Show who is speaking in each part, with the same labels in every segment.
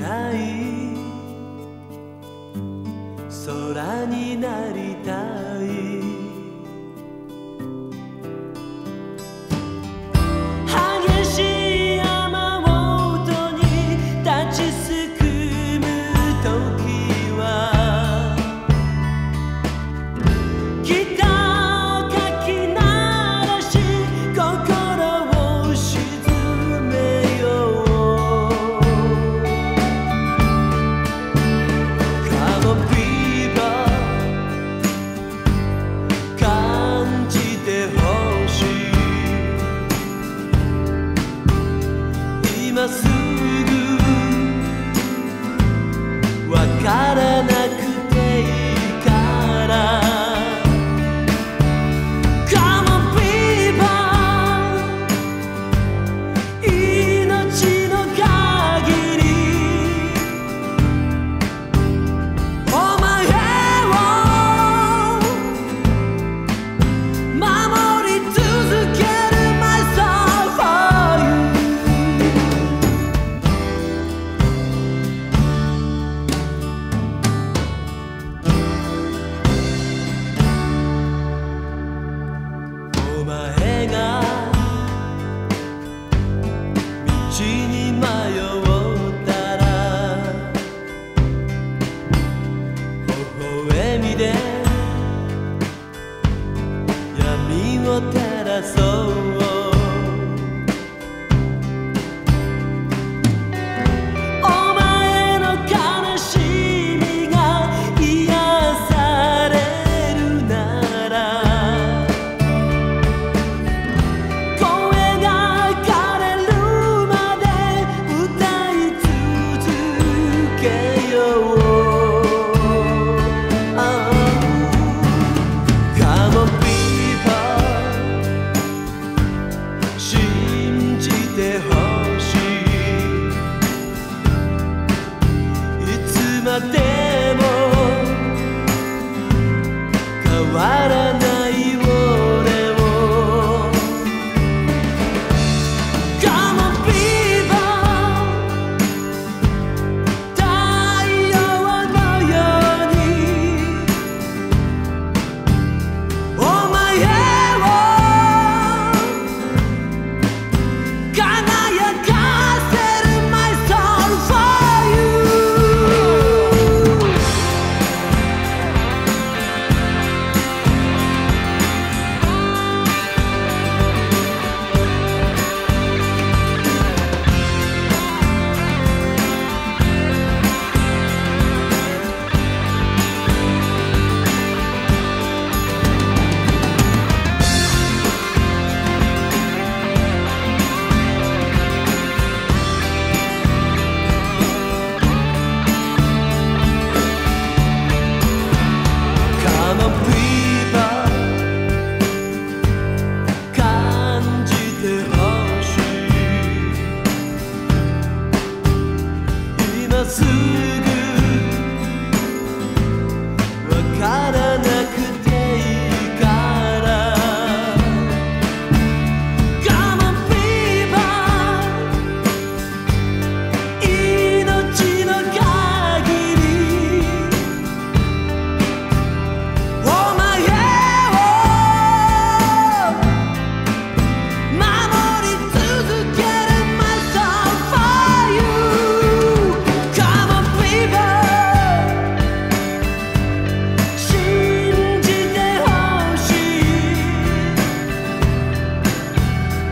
Speaker 1: ない。空になりたい。からない闇を照らそう。que yo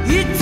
Speaker 1: You